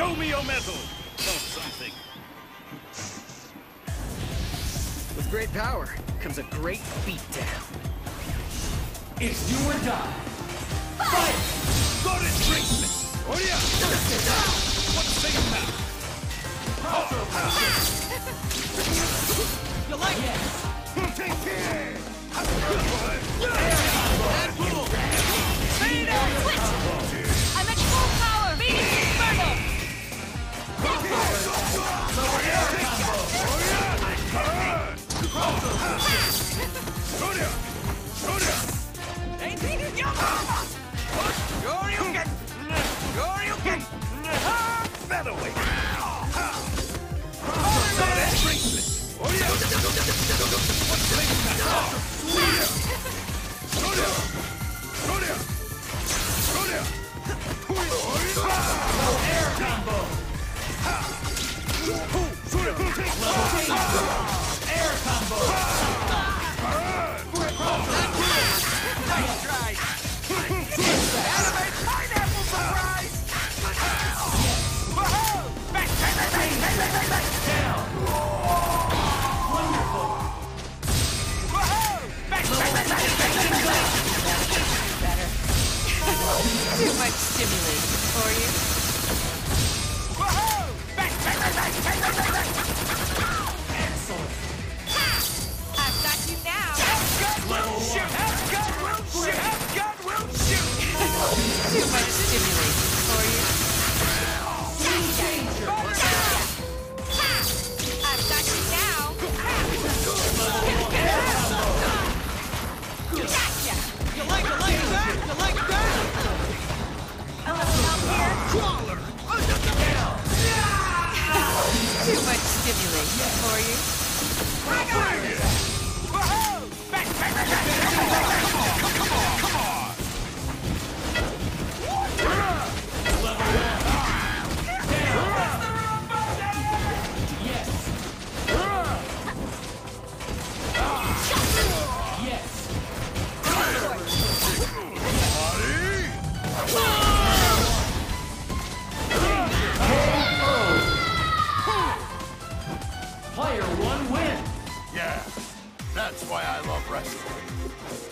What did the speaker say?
Show me your metal! Or oh, something. With great power comes a great beatdown. It's do or die. Fight! Got it! Too much stimulating for you. Too much stimulating for you. I've now. Gotcha. You like? Too much stimulating for you. Yes! Why I love wrestling.